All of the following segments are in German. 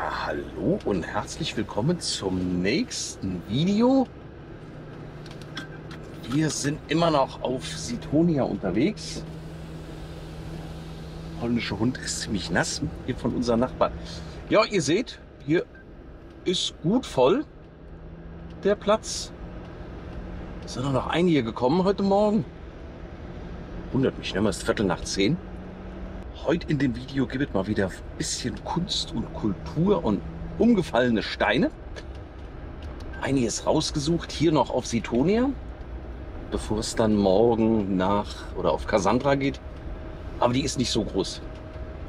Ja, hallo und herzlich willkommen zum nächsten Video. Wir sind immer noch auf Sitonia unterwegs. Der polnische Hund ist ziemlich nass hier von unserem Nachbarn. Ja, ihr seht, hier ist gut voll der Platz. Es sind noch einige gekommen heute Morgen. Wundert mich, ne? Es ist Viertel nach zehn. Heute in dem Video gibt es mal wieder ein bisschen Kunst und Kultur und umgefallene Steine. Einiges rausgesucht, hier noch auf Sitonia, bevor es dann morgen nach oder auf Cassandra geht. Aber die ist nicht so groß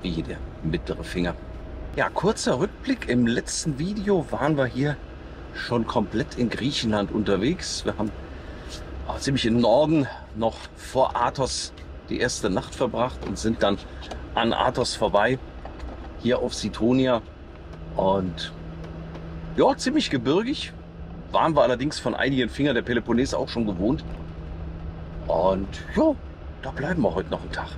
wie hier der mittlere Finger. Ja, kurzer Rückblick. Im letzten Video waren wir hier schon komplett in Griechenland unterwegs. Wir haben ziemlich im Norden noch vor Athos die erste Nacht verbracht und sind dann an Athos vorbei, hier auf Sitonia. Und ja, ziemlich gebirgig. Waren wir allerdings von einigen Fingern der Peloponnes auch schon gewohnt. Und ja, da bleiben wir heute noch einen Tag.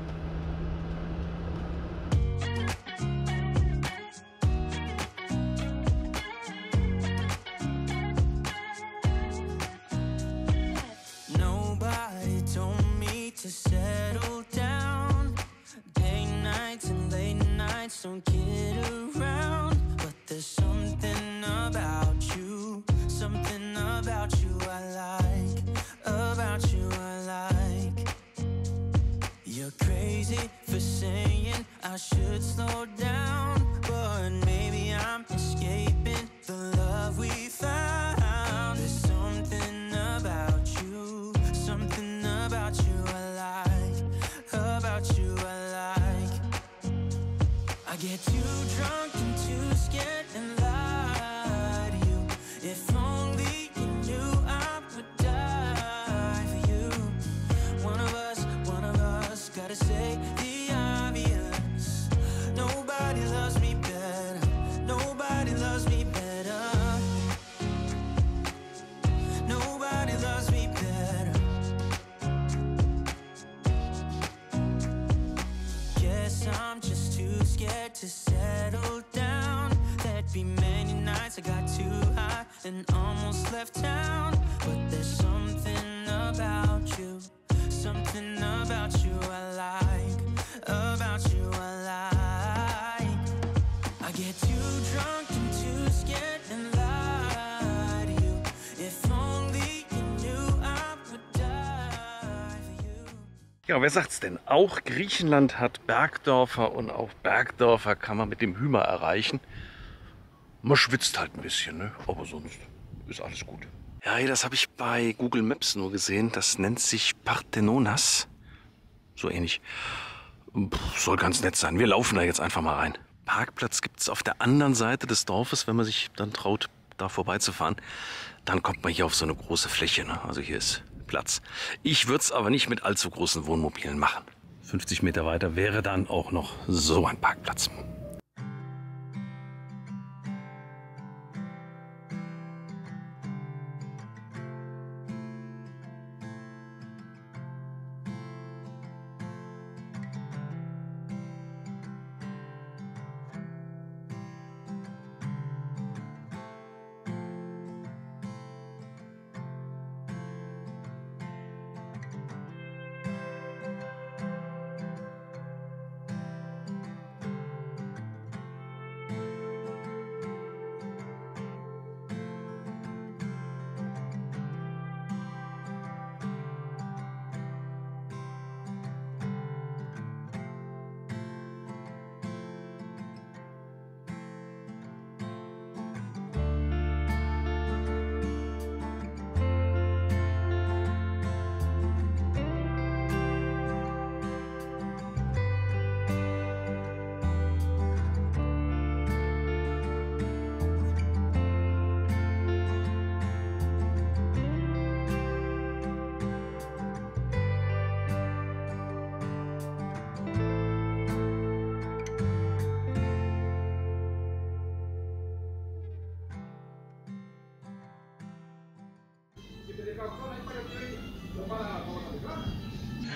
Ja, wer sagt's denn? Auch Griechenland hat Bergdörfer und auch Bergdörfer kann man mit dem Hümer erreichen. Man schwitzt halt ein bisschen, ne? aber sonst ist alles gut. Ja, das habe ich bei Google Maps nur gesehen. Das nennt sich Parthenonas. So ähnlich. Soll ganz nett sein. Wir laufen da jetzt einfach mal rein. Parkplatz gibt's auf der anderen Seite des Dorfes, wenn man sich dann traut, da vorbeizufahren. Dann kommt man hier auf so eine große Fläche. Ne? Also hier ist Platz. Ich würde es aber nicht mit allzu großen Wohnmobilen machen. 50 Meter weiter wäre dann auch noch so ein Parkplatz.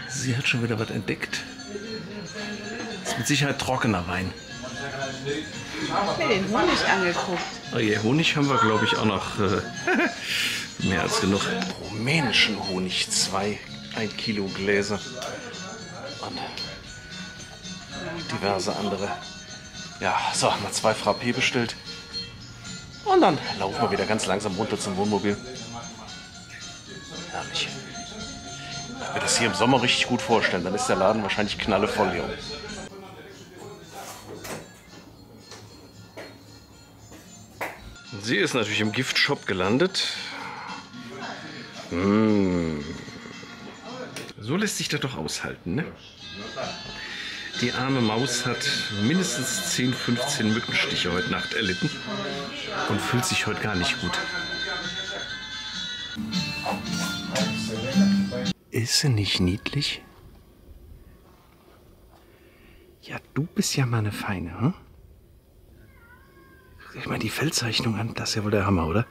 Sie hat schon wieder was entdeckt. Ist mit Sicherheit trockener Wein. Ich mir den Honig angeguckt. Oh je, Honig haben wir, glaube ich, auch noch äh, mehr als genug. Rumänischen Honig, zwei, ein Kilo Gläser. Und diverse andere. Ja, so, haben wir zwei Frappé bestellt. Und dann laufen wir wieder ganz langsam runter zum Wohnmobil. Hier im Sommer richtig gut vorstellen. Dann ist der Laden wahrscheinlich knallevoll hier. Sie ist natürlich im Giftshop gelandet. Mm. So lässt sich das doch aushalten, ne? Die arme Maus hat mindestens 10, 15 Mückenstiche heute Nacht erlitten und fühlt sich heute gar nicht gut. Ist sie nicht niedlich? Ja, du bist ja mal eine Feine, hm? Guck dir mal die Feldzeichnung an, das ist ja wohl der Hammer, oder?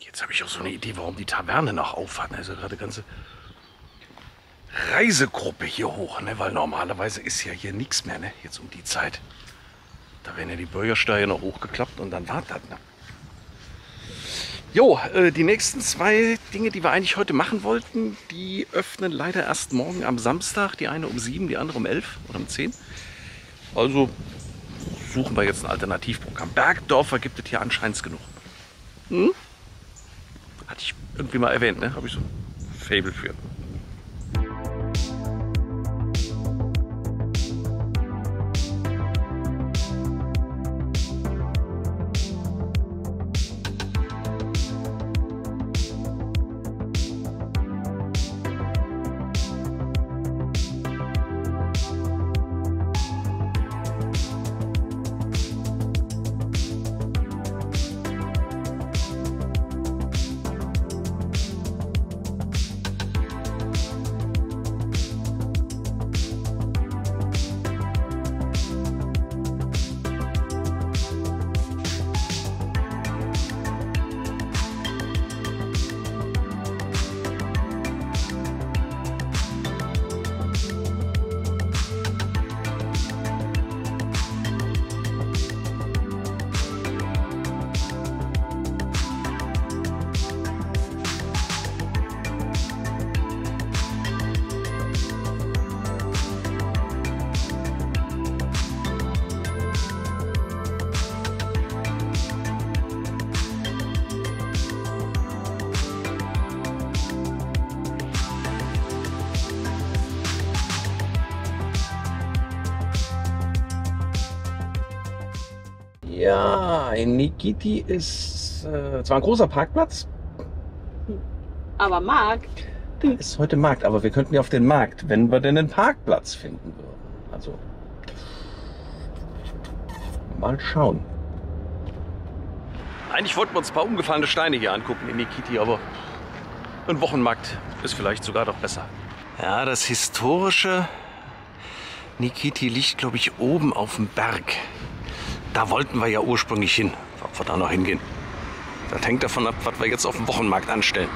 Jetzt habe ich auch so eine Idee, warum die Taverne noch auf hat. Also gerade ganze Reisegruppe hier hoch, ne? weil normalerweise ist ja hier nichts mehr, ne? jetzt um die Zeit. Da werden ja die Bürgersteige noch hochgeklappt und dann war das. Ne? Jo, äh, die nächsten zwei Dinge, die wir eigentlich heute machen wollten, die öffnen leider erst morgen am Samstag. Die eine um sieben, die andere um elf oder um zehn. Also suchen wir jetzt ein Alternativprogramm. Bergdorfer gibt es hier anscheinend genug. Hm? Hatte ich irgendwie mal erwähnt, ne? Habe ich so ein Fable für. Ja, in Nikiti ist äh, zwar ein großer Parkplatz, Aber Marc, ist heute Markt, aber wir könnten ja auf den Markt, wenn wir denn einen Parkplatz finden würden. Also mal schauen. Eigentlich wollten wir uns ein paar umgefallene Steine hier angucken in Nikiti, aber ein Wochenmarkt ist vielleicht sogar doch besser. Ja, das historische Nikiti liegt, glaube ich, oben auf dem Berg. Da wollten wir ja ursprünglich hin. Ob wir da noch hingehen. Das hängt davon ab, was wir jetzt auf dem Wochenmarkt anstellen.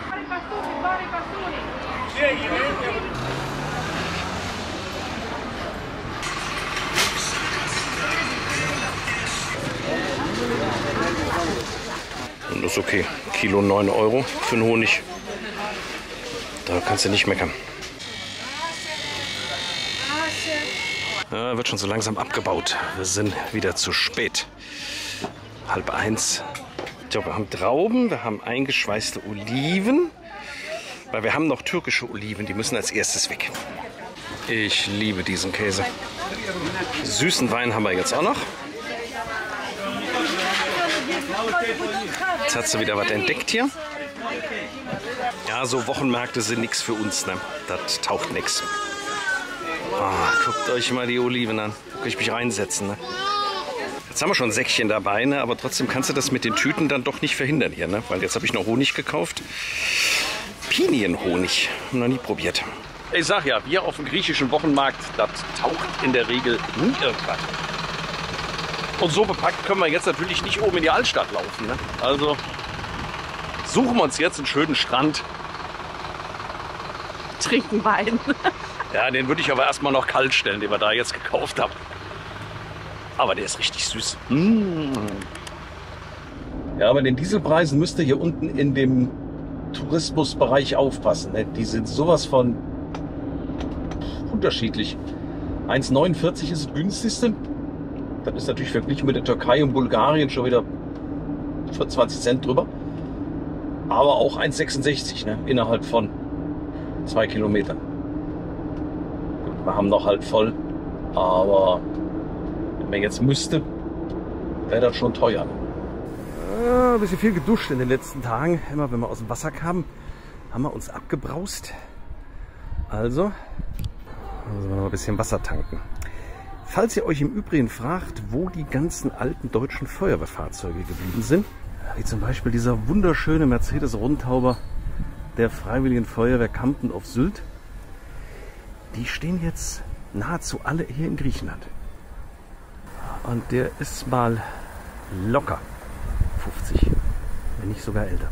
Und das ist okay. Kilo 9 Euro für den Honig. Da kannst du nicht meckern. Ja, wird schon so langsam abgebaut. Wir sind wieder zu spät. Halb eins. So, wir haben Trauben, wir haben eingeschweißte Oliven. Weil wir haben noch türkische Oliven, die müssen als erstes weg. Ich liebe diesen Käse. Süßen Wein haben wir jetzt auch noch. Jetzt hat sie wieder was entdeckt hier. Ja, so Wochenmärkte sind nichts für uns. Ne? Das taucht nichts. Ah, guckt euch mal die Oliven an. Da kann ich mich reinsetzen. Ne? Jetzt haben wir schon ein Säckchen dabei, ne? aber trotzdem kannst du das mit den Tüten dann doch nicht verhindern hier. Ne? Weil jetzt habe ich noch Honig gekauft. Pinienhonig. Noch nie probiert. Ich sag ja, wir auf dem griechischen Wochenmarkt, das taucht in der Regel nie irgendwas. Und so bepackt können wir jetzt natürlich nicht oben in die Altstadt laufen. Ne? Also suchen wir uns jetzt einen schönen Strand trinken Wein. Ja, den würde ich aber erstmal noch kalt stellen, den wir da jetzt gekauft haben. Aber der ist richtig süß. Mm. Ja, bei den Dieselpreisen müsst ihr hier unten in dem Tourismusbereich aufpassen. ne? Die sind sowas von unterschiedlich. 1,49 ist das günstigste. Das ist natürlich verglichen mit der Türkei und Bulgarien schon wieder für 20 Cent drüber. Aber auch 1,66 ne? innerhalb von zwei Kilometern. Wir haben noch halb voll. Aber wenn man jetzt müsste, wäre das schon teuer. Äh, ein bisschen viel geduscht in den letzten Tagen. Immer wenn wir aus dem Wasser kamen, haben wir uns abgebraust. Also müssen wir noch ein bisschen Wasser tanken. Falls ihr euch im Übrigen fragt, wo die ganzen alten deutschen Feuerwehrfahrzeuge geblieben sind, wie zum Beispiel dieser wunderschöne Mercedes Rundtauber der Freiwilligen Feuerwehr Kampen auf Sylt, die stehen jetzt nahezu alle hier in Griechenland. Und der ist mal locker 50, wenn nicht sogar älter.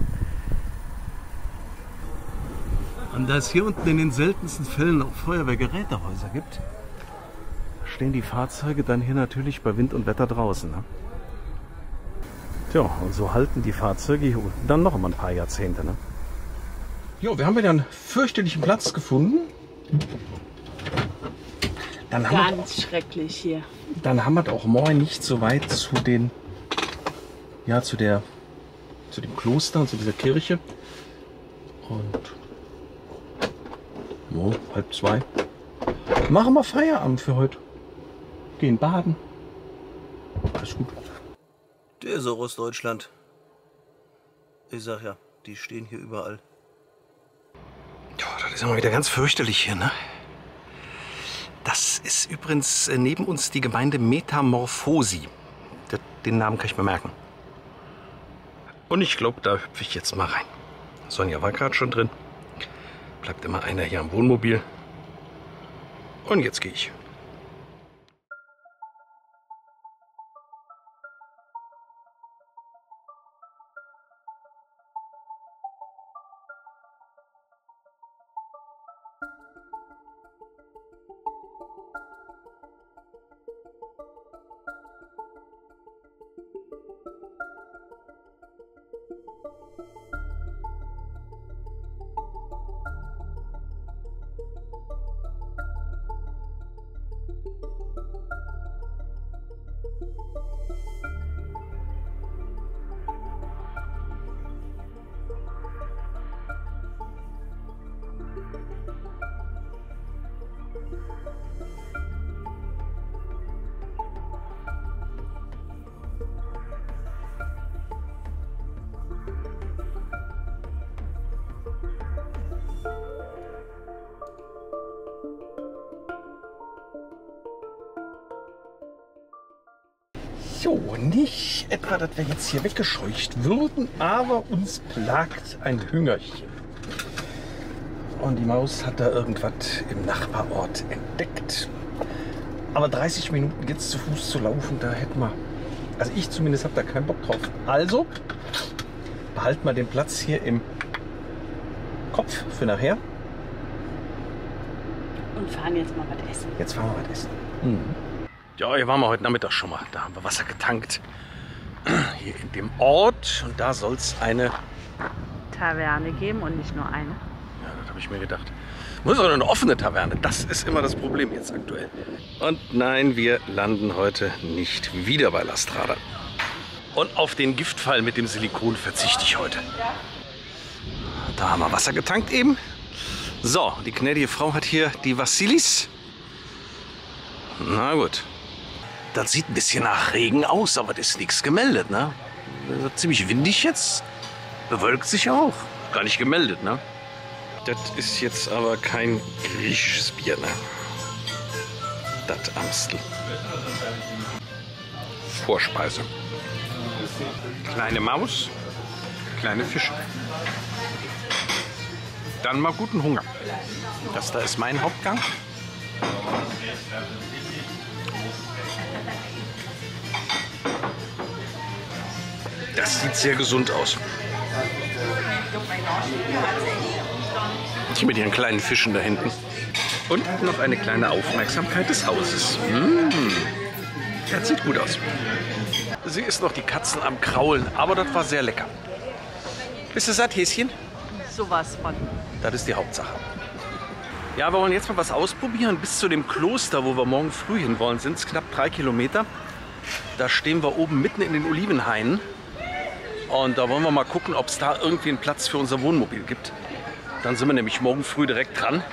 Und da es hier unten in den seltensten Fällen auch Feuerwehrgerätehäuser gibt, stehen die Fahrzeuge dann hier natürlich bei Wind und Wetter draußen. Ne? Tja, und so halten die Fahrzeuge hier unten dann noch mal ein paar Jahrzehnte. Ne? Jo, wir haben wieder einen fürchterlichen Platz gefunden. Dann haben, Ganz schrecklich hier. dann haben wir auch morgen nicht so weit zu den, ja, zu der, zu dem Kloster, zu dieser Kirche. Und oh, halb zwei. Machen wir Feierabend für heute. Gehen baden. Alles gut. Der ist auch aus Deutschland. Ich sag ja, die stehen hier überall. Ja, das ist immer wieder ganz fürchterlich hier, ne? Das ist übrigens äh, neben uns die Gemeinde Metamorphosi. Den Namen kann ich mir merken. Und ich glaube, da hüpfe ich jetzt mal rein. Sonja war gerade schon drin. Bleibt immer einer hier am Wohnmobil. Und jetzt gehe ich. Jo, nicht etwa, dass wir jetzt hier weggescheucht würden, aber uns plagt ein Hüngerchen. Und die Maus hat da irgendwas im Nachbarort entdeckt. Aber 30 Minuten jetzt zu Fuß zu laufen, da hätten wir. Also ich zumindest habe da keinen Bock drauf. Also behalten wir den Platz hier im Kopf für nachher. Und fahren jetzt mal was essen. Jetzt fahren wir was essen. Ja, hier waren wir heute Nachmittag schon mal. Da haben wir Wasser getankt. Hier in dem Ort. Und da soll es eine. Taverne geben und nicht nur eine. Ja, das habe ich mir gedacht. Muss auch eine offene Taverne. Das ist immer das Problem jetzt aktuell. Und nein, wir landen heute nicht wieder bei La Strada. Und auf den Giftfall mit dem Silikon verzichte ich heute. Da haben wir Wasser getankt eben. So, die gnädige Frau hat hier die Vassilis. Na gut. Das sieht ein bisschen nach Regen aus, aber das ist nichts gemeldet, ne? Ziemlich windig jetzt. Bewölkt sich auch. Gar nicht gemeldet, ne? Das ist jetzt aber kein griechisches Bier, ne? Das Amstel. Vorspeise. Kleine Maus, kleine Fische. Dann mal guten Hunger. Das da ist mein Hauptgang. Das sieht sehr gesund aus. Hier mit ihren kleinen Fischen da hinten. Und noch eine kleine Aufmerksamkeit des Hauses. Mmh. Das sieht gut aus. Sie ist noch die Katzen am Kraulen, aber das war sehr lecker. Bist du satt, Häschen? Sowas von. Das ist die Hauptsache. Ja, wir wollen jetzt mal was ausprobieren. Bis zu dem Kloster, wo wir morgen früh hin wollen, sind es knapp drei Kilometer. Da stehen wir oben mitten in den Olivenhainen. Und da wollen wir mal gucken, ob es da irgendwie einen Platz für unser Wohnmobil gibt. Dann sind wir nämlich morgen früh direkt dran,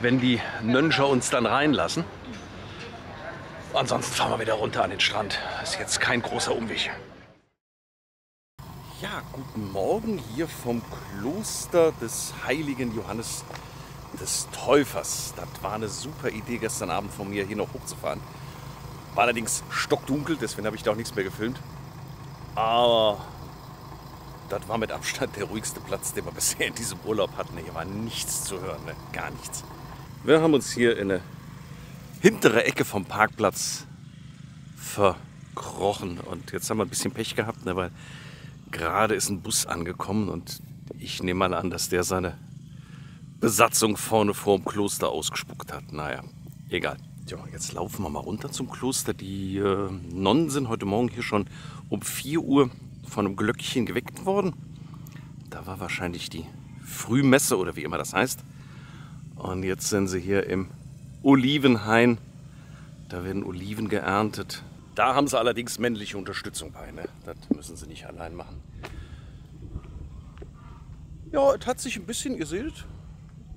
wenn die Nönscher uns dann reinlassen. Ansonsten fahren wir wieder runter an den Strand. Ist jetzt kein großer Umweg. Ja, guten Morgen hier vom Kloster des heiligen Johannes des Täufers. Das war eine super Idee gestern Abend von mir, hier noch hochzufahren. War allerdings stockdunkel, deswegen habe ich da auch nichts mehr gefilmt. Aber das war mit Abstand der ruhigste Platz, den wir bisher in diesem Urlaub hatten. Hier war nichts zu hören, ne? gar nichts. Wir haben uns hier in eine hintere Ecke vom Parkplatz verkrochen. Und jetzt haben wir ein bisschen Pech gehabt, ne? weil gerade ist ein Bus angekommen und ich nehme mal an, dass der seine Besatzung vorne vor dem Kloster ausgespuckt hat. Naja, egal. Ja, jetzt laufen wir mal runter zum Kloster. Die äh, Nonnen sind heute Morgen hier schon um 4 Uhr von einem Glöckchen geweckt worden. Da war wahrscheinlich die Frühmesse oder wie immer das heißt. Und jetzt sind sie hier im Olivenhain. Da werden Oliven geerntet. Da haben sie allerdings männliche Unterstützung bei. Ne? Das müssen sie nicht allein machen. Ja, es hat sich ein bisschen, ihr seht,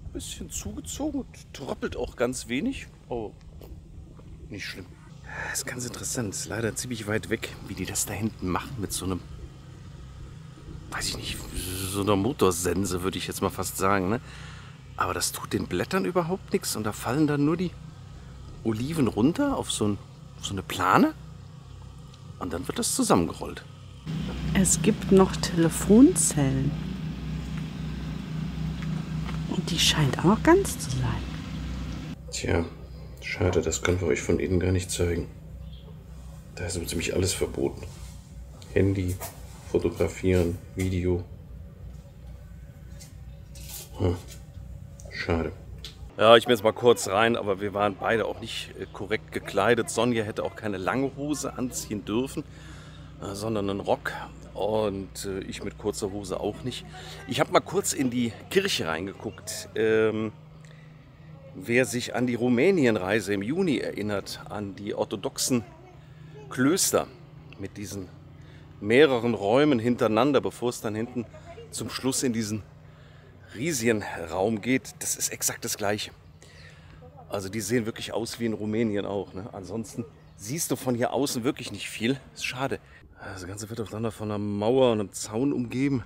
ein bisschen zugezogen tröppelt auch ganz wenig. Oh, nicht schlimm. Das ist ganz interessant. Ist leider ziemlich weit weg, wie die das da hinten machen mit so einem, weiß ich nicht, so einer Motorsense, würde ich jetzt mal fast sagen. Ne? Aber das tut den Blättern überhaupt nichts und da fallen dann nur die Oliven runter auf so, ein, auf so eine Plane und dann wird das zusammengerollt. Es gibt noch Telefonzellen. Und die scheint auch noch ganz zu sein. Tja, schade, das können wir euch von innen gar nicht zeigen. Da ist so ziemlich alles verboten. Handy, Fotografieren, Video. Hm. Schade. Ja, ich bin jetzt mal kurz rein, aber wir waren beide auch nicht äh, korrekt gekleidet. Sonja hätte auch keine lange Hose anziehen dürfen, äh, sondern einen Rock. Und äh, ich mit kurzer Hose auch nicht. Ich habe mal kurz in die Kirche reingeguckt. Ähm, wer sich an die Rumänienreise im Juni erinnert, an die orthodoxen Klöster mit diesen mehreren Räumen hintereinander, bevor es dann hinten zum Schluss in diesen riesigen Raum geht, das ist exakt das Gleiche. Also die sehen wirklich aus wie in Rumänien auch. Ne? Ansonsten siehst du von hier außen wirklich nicht viel. Ist schade. Das Ganze wird noch von einer Mauer und einem Zaun umgeben.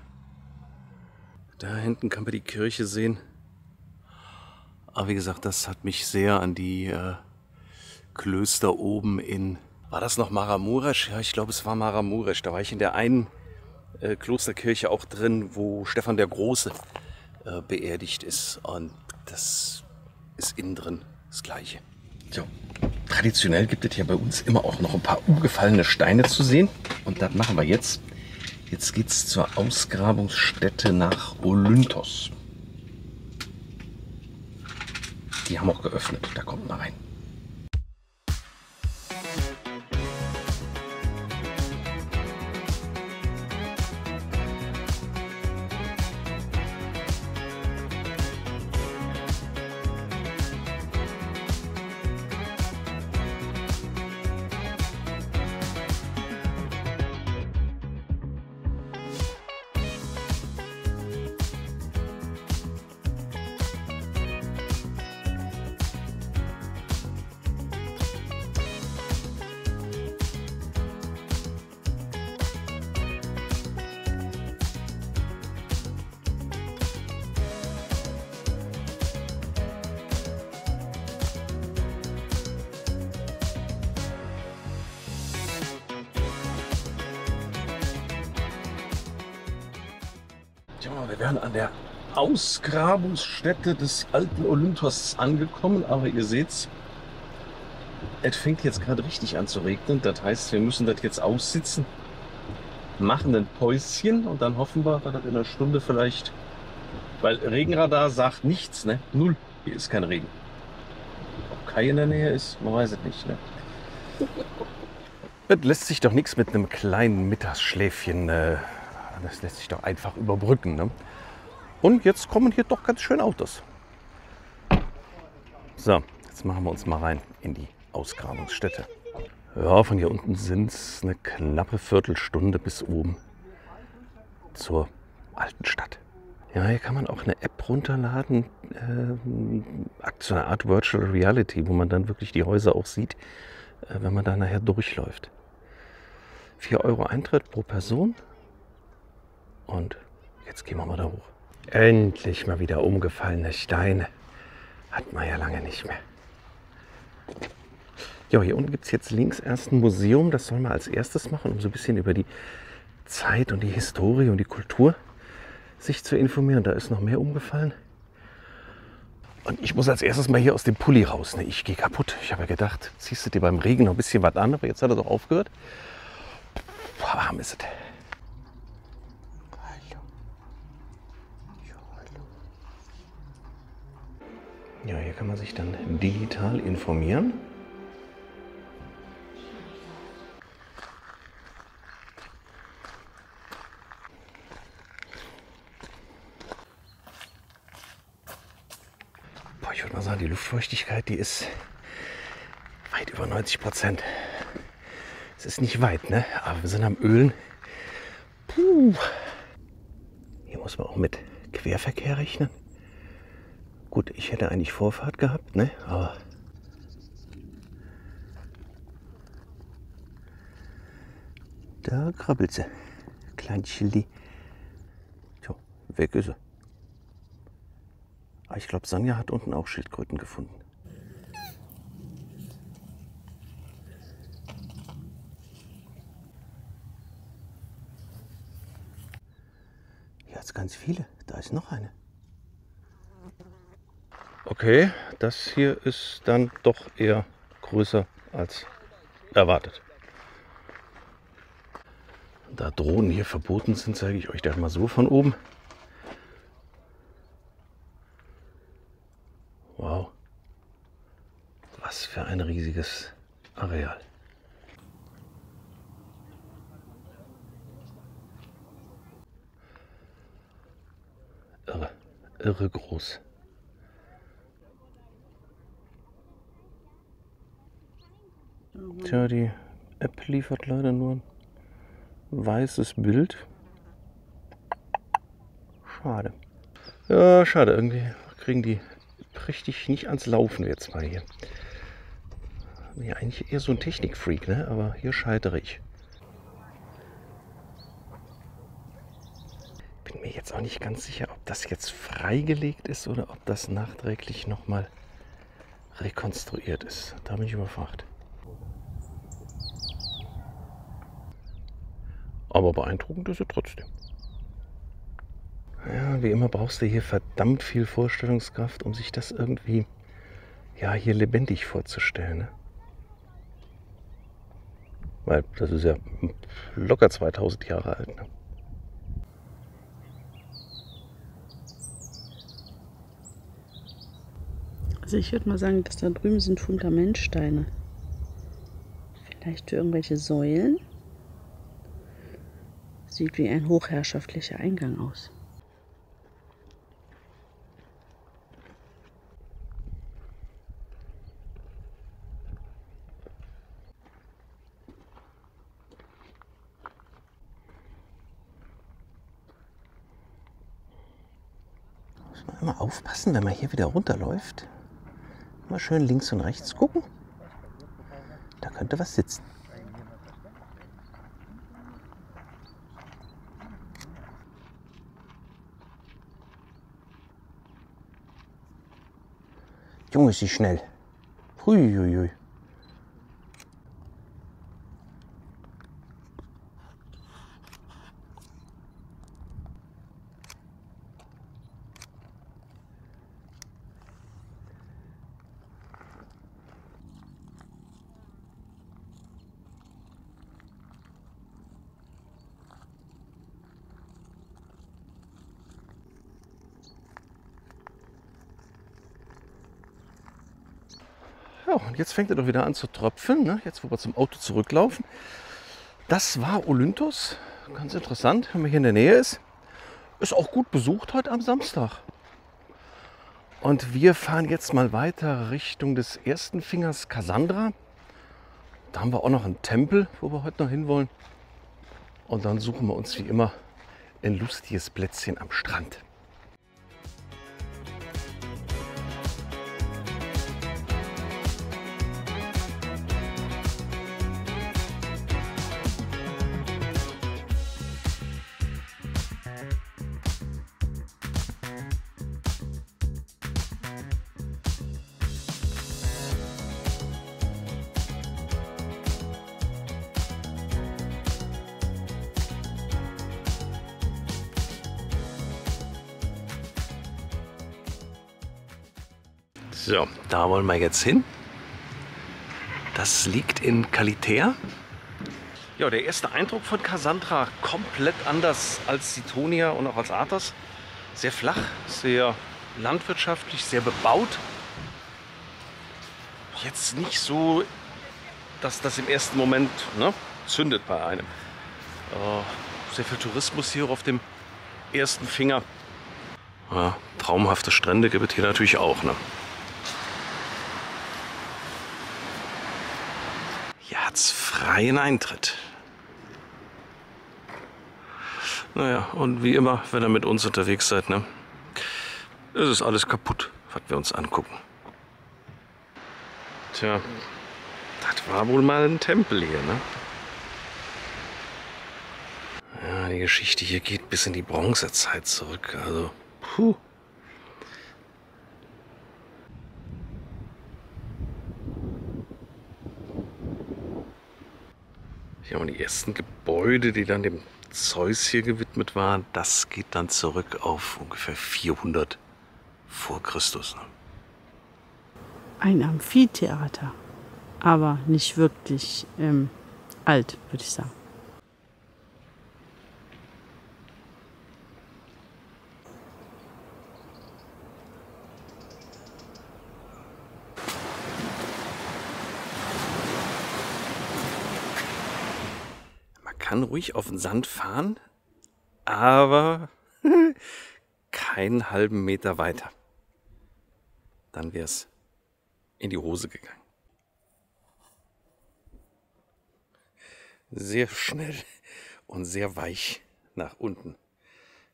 Da hinten kann man die Kirche sehen. Aber wie gesagt, das hat mich sehr an die äh, Klöster oben in... War das noch Maramuresch? Ja, ich glaube, es war Maramuresch. Da war ich in der einen äh, Klosterkirche auch drin, wo Stefan der Große äh, beerdigt ist. Und das ist innen drin das Gleiche. So, traditionell gibt es hier bei uns immer auch noch ein paar umgefallene Steine zu sehen. Und das machen wir jetzt. Jetzt geht es zur Ausgrabungsstätte nach Olynthos. Die haben auch geöffnet. Da kommt mal rein. Tja, wir wären an der Ausgrabungsstätte des alten Olympos angekommen, aber ihr seht's, es fängt jetzt gerade richtig an zu regnen. Das heißt, wir müssen das jetzt aussitzen, machen ein Päuschen und dann hoffen wir, dass das in einer Stunde vielleicht Weil Regenradar sagt nichts, ne? Null. Hier ist kein Regen. Ob Kai in der Nähe ist, man weiß es nicht, ne? Das lässt sich doch nichts mit einem kleinen Mittagsschläfchen, äh, das lässt sich doch einfach überbrücken, ne? Und jetzt kommen hier doch ganz schön Autos. So, jetzt machen wir uns mal rein in die Ausgrabungsstätte. Ja, von hier unten sind es eine knappe Viertelstunde bis oben zur alten Stadt. Ja, hier kann man auch eine App runterladen, äh, so eine Art Virtual Reality, wo man dann wirklich die Häuser auch sieht, äh, wenn man da nachher durchläuft. 4 Euro Eintritt pro Person. Und jetzt gehen wir mal da hoch. Endlich mal wieder umgefallene Steine. Hat man ja lange nicht mehr. Ja, hier unten gibt es jetzt links erst ein Museum. Das soll man als erstes machen, um so ein bisschen über die Zeit und die Historie und die Kultur sich zu informieren. Da ist noch mehr umgefallen. Und ich muss als erstes mal hier aus dem Pulli raus. Ne? Ich gehe kaputt. Ich habe ja gedacht, ziehst du dir beim Regen noch ein bisschen was an, aber jetzt hat er doch aufgehört. Warm ist es. Ja, hier kann man sich dann digital informieren. Boah, ich würde mal sagen, die Luftfeuchtigkeit, die ist weit über 90 Prozent. Es ist nicht weit, ne? Aber wir sind am Ölen. Puh. Hier muss man auch mit Querverkehr rechnen. Gut, ich hätte eigentlich Vorfahrt gehabt, ne? Aber da krabbelt sie. Klein Chili. Tja, weg ist sie. Aber ich glaube, Sonja hat unten auch Schildkröten gefunden. Hier hat es ganz viele. Da ist noch eine. Okay, das hier ist dann doch eher größer als erwartet. Da Drohnen hier verboten sind, zeige ich euch das mal so von oben. Wow. Was für ein riesiges Areal. Irre, irre groß. Tja, die App liefert leider nur ein weißes Bild. Schade. Ja, schade. Irgendwie kriegen die richtig nicht ans Laufen jetzt mal hier. Ja eigentlich eher so ein Technikfreak, ne? Aber hier scheitere ich. Bin mir jetzt auch nicht ganz sicher, ob das jetzt freigelegt ist oder ob das nachträglich nochmal rekonstruiert ist. Da bin ich überfragt. Aber beeindruckend ist er trotzdem. Ja, wie immer brauchst du hier verdammt viel Vorstellungskraft, um sich das irgendwie ja, hier lebendig vorzustellen. Ne? Weil das ist ja locker 2000 Jahre alt. Ne? Also ich würde mal sagen, dass da drüben sind Fundamentsteine. Vielleicht für irgendwelche Säulen. Sieht wie ein hochherrschaftlicher Eingang aus. Muss man immer aufpassen, wenn man hier wieder runterläuft. Mal schön links und rechts gucken. Da könnte was sitzen. Junge, ist sie schnell. Huiuiui. Ja, und jetzt fängt er doch wieder an zu tröpfeln, ne? jetzt wo wir zum Auto zurücklaufen. Das war Olympus. Ganz interessant, wenn man hier in der Nähe ist. Ist auch gut besucht heute am Samstag. Und wir fahren jetzt mal weiter Richtung des ersten Fingers Cassandra. Da haben wir auch noch einen Tempel, wo wir heute noch hinwollen. Und dann suchen wir uns wie immer ein lustiges Plätzchen am Strand. So, da wollen wir jetzt hin. Das liegt in Kalitea. Ja, der erste Eindruck von Cassandra komplett anders als Sitonia und auch als Athos. Sehr flach, sehr landwirtschaftlich, sehr bebaut. Jetzt nicht so, dass das im ersten Moment ne, zündet bei einem. Äh, sehr viel Tourismus hier auf dem ersten Finger. Ja, traumhafte Strände gibt es hier natürlich auch. Ne? Hier hat's freien Eintritt. Naja, und wie immer, wenn ihr mit uns unterwegs seid, ne, es ist alles kaputt, was wir uns angucken. Tja, das war wohl mal ein Tempel hier, ne? Ja, die Geschichte hier geht bis in die Bronzezeit zurück, also, puh. Haben wir die ersten Gebäude, die dann dem Zeus hier gewidmet waren. Das geht dann zurück auf ungefähr 400 vor Christus. ne? Ein Amphitheater. Aber nicht wirklich ähm, alt, würde ich sagen. Kann ruhig auf den Sand fahren, aber keinen halben Meter weiter. Dann wäre es in die Hose gegangen. Sehr schnell und sehr weich nach unten.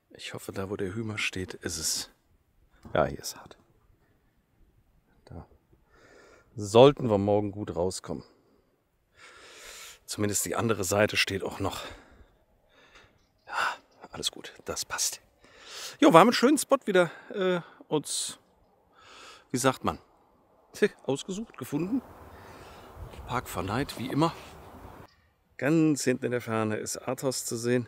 Ich hoffe, da wo der Hümer steht, ist es. Ja, hier ist hart. Da sollten wir morgen gut rauskommen. Zumindest die andere Seite steht auch noch. Ja, alles gut, das passt. Jo, haben einen schönen Spot wieder äh, uns, wie sagt man, ausgesucht, gefunden. Park Verneid, wie immer. Ganz hinten in der Ferne ist Athos zu sehen.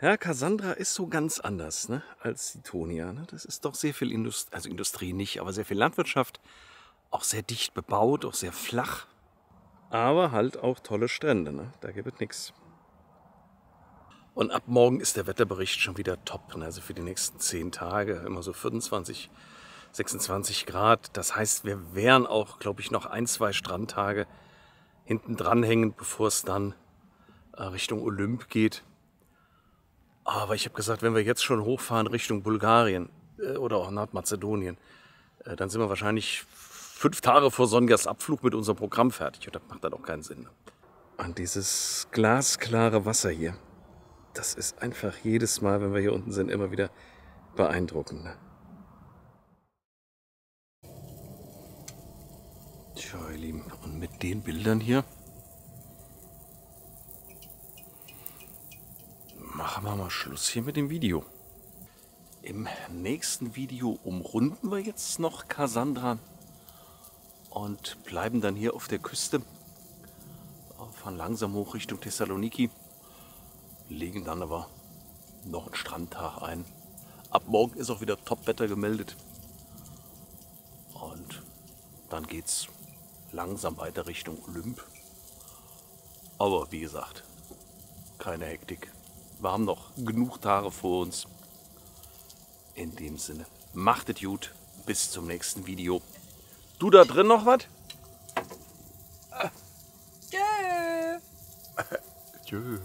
Ja, Cassandra ist so ganz anders ne, als Sitonia. Ne? Das ist doch sehr viel Industrie, also Industrie nicht, aber sehr viel Landwirtschaft. Auch sehr dicht bebaut, auch sehr flach. Aber halt auch tolle Strände. Ne? Da gibt es nichts. Und ab morgen ist der Wetterbericht schon wieder top. Ne? Also für die nächsten zehn Tage immer so 25, 26 Grad. Das heißt, wir wären auch, glaube ich, noch ein, zwei Strandtage hinten dranhängen, bevor es dann äh, Richtung Olymp geht. Aber ich habe gesagt, wenn wir jetzt schon hochfahren Richtung Bulgarien äh, oder auch Nordmazedonien, äh, dann sind wir wahrscheinlich fünf Tage vor Sonjas Abflug mit unserem Programm fertig. Und das macht dann auch keinen Sinn. Und dieses glasklare Wasser hier, das ist einfach jedes Mal, wenn wir hier unten sind, immer wieder beeindruckend. Ne? Tja, ihr Lieben, und mit den Bildern hier machen wir mal Schluss hier mit dem Video. Im nächsten Video umrunden wir jetzt noch Cassandra und bleiben dann hier auf der Küste. Fahren langsam hoch Richtung Thessaloniki, legen dann aber noch einen Strandtag ein. Ab morgen ist auch wieder Topwetter gemeldet. Und dann geht's langsam weiter Richtung Olymp. Aber wie gesagt, keine Hektik. Wir haben noch genug Tage vor uns. In dem Sinne, macht es gut. Bis zum nächsten Video. Du da drin noch was? Tschö. Tschö.